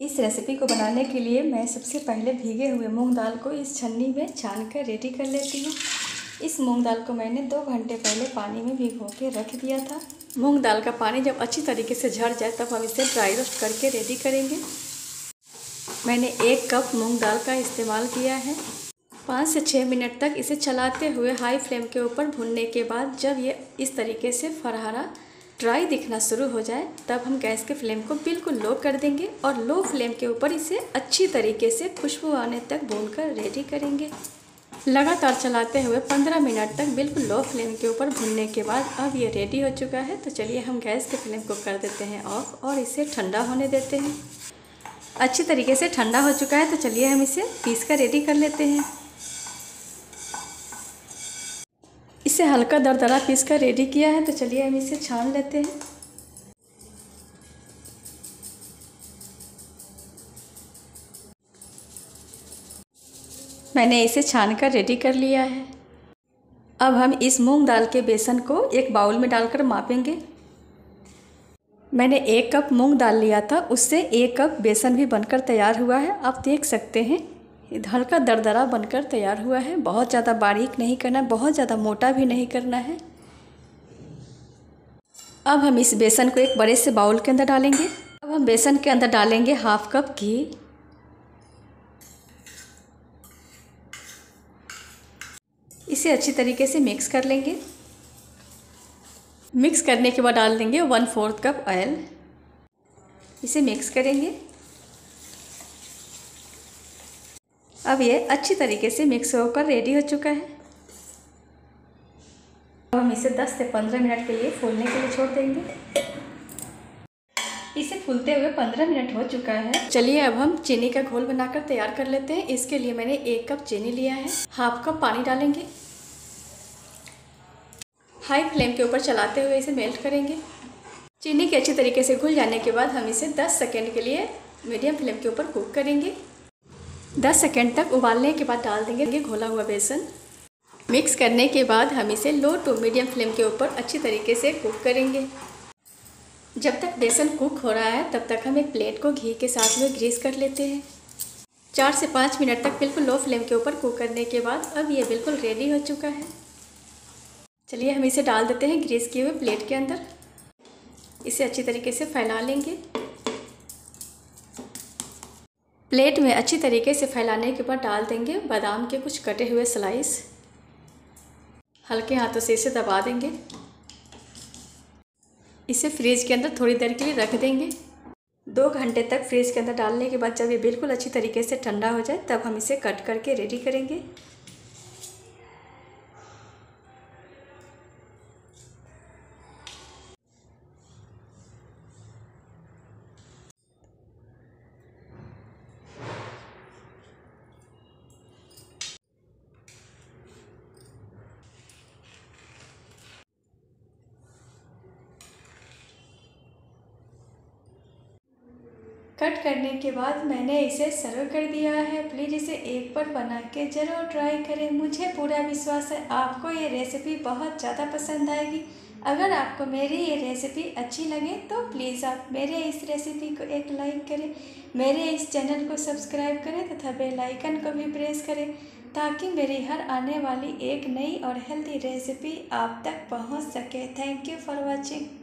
इस रेसिपी को बनाने के लिए मैं सबसे पहले भीगे हुए मूंग दाल को इस छन्नी में छान कर रेडी कर लेती हूँ। इस मूंग दाल को मैंने दो घंटे पहले पानी में भिगो के रख दिया था। मूंग दाल का पानी जब अच्छी तरीके से झड़ जाए तब हम इसे ड्राई रोस्ट करके रेडी करेंगे। मैंने एक कप मूंग दाल का इस्तेमाल किया है। पाँच से छः मिनट तक इसे चलाते हुए हाई फ्लेम के ऊपर भुनने के बाद जब ये इस तरीके से फरहारा ड्राई दिखना शुरू हो जाए, तब हम गैस के फ्लेम को बिल्कुल लो कर देंगे और लो फ्लेम के ऊपर इसे अच्छी तरीके से खुशबू आने तक भूनकर रेडी करेंगे। लगातार चलाते हुए 15 मिनट तक बिल्कुल लो फ्लेम के ऊपर भुनने के बाद अब ये रेडी हो चुका है तो चलिए हम गैस के फ्लेम को कर देते हैं ऑफ़ और इसे ठंडा होने देते हैं। अच्छी तरीके से ठंडा हो चुका है तो चलिए हम इसे पीस कर रेडी कर लेते हैं। इसे हल्का दरदरा पीस कर रेडी किया है तो चलिए हम इसे छान लेते हैं। मैंने इसे छान कर रेडी कर लिया है। अब हम इस मूंग दाल के बेसन को एक बाउल में डालकर मापेंगे। मैंने एक कप मूंग दाल लिया था, उससे एक कप बेसन भी बनकर तैयार हुआ है, आप देख सकते हैं। हल्का दरदरा बनकर तैयार हुआ है। बहुत ज़्यादा बारीक नहीं करना है बहुत ज़्यादा मोटा भी नहीं करना है। अब हम इस बेसन को एक बड़े से बाउल के अंदर डालेंगे। अब हम बेसन के अंदर डालेंगे हाफ़ कप घी। इसे अच्छी तरीके से मिक्स कर लेंगे। मिक्स करने के बाद डाल देंगे वन फोर्थ कप ऑयल। इसे मिक्स करेंगे। अब ये अच्छी तरीके से मिक्स होकर रेडी हो चुका है। अब हम इसे 10 से 15 मिनट के लिए फूलने के लिए छोड़ देंगे। इसे फूलते हुए 15 मिनट हो चुका है। चलिए अब हम चीनी का घोल बनाकर तैयार कर लेते हैं। इसके लिए मैंने एक कप चीनी लिया है। हाफ़ कप पानी डालेंगे। हाई फ्लेम के ऊपर चलाते हुए इसे मेल्ट करेंगे। चीनी के अच्छी तरीके से घुल जाने के बाद हम इसे 10 सेकेंड के लिए मीडियम फ्लेम के ऊपर कुक करेंगे। 10 सेकेंड तक उबालने के बाद डाल देंगे घोला हुआ बेसन। मिक्स करने के बाद हम इसे लो टू मीडियम फ्लेम के ऊपर अच्छी तरीके से कुक करेंगे। जब तक बेसन कुक हो रहा है, तब तक हम एक प्लेट को घी के साथ में ग्रीस कर लेते हैं। चार से पाँच मिनट तक बिल्कुल लो फ्लेम के ऊपर कुक करने के बाद अब ये बिल्कुल रेडी हो चुका है। चलिए हम इसे डाल देते हैं ग्रीस किए हुए प्लेट के अंदर। इसे अच्छी तरीके से फैला लेंगे। प्लेट में अच्छी तरीके से फैलाने के बाद डाल देंगे बादाम के कुछ कटे हुए स्लाइस हल्के हाथों से इसे दबा देंगे। इसे फ्रिज के अंदर थोड़ी देर के लिए रख देंगे। दो घंटे तक फ्रिज के अंदर डालने के बाद जब ये बिल्कुल अच्छी तरीके से ठंडा हो जाए, तब हम इसे कट करके रेडी करेंगे। कट करने के बाद मैंने इसे सर्व कर दिया है। प्लीज़ इसे एक बार बना के ज़रूर ट्राई करें। मुझे पूरा विश्वास है, आपको ये रेसिपी बहुत ज़्यादा पसंद आएगी। अगर आपको मेरी ये रेसिपी अच्छी लगे तो प्लीज़ आप मेरे इस रेसिपी को एक लाइक करें। मेरे इस चैनल को सब्सक्राइब करें तथा बेल आइकन को भी प्रेस करें, ताकि मेरी हर आने वाली एक नई और हेल्दी रेसिपी आप तक पहुँच सके। Thank you for watching